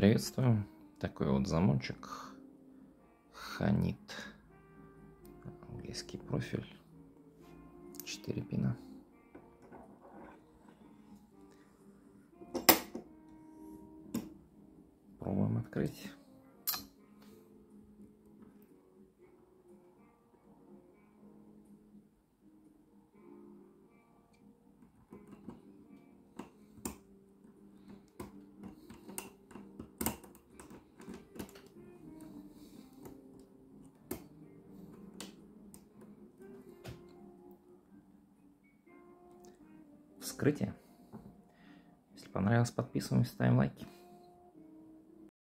Приветствую. Такой вот замочек. Ханит. Английский профиль. 4 пина. Пробуем открыть. Вскрытие. Если понравилось, подписываемся, ставим лайки.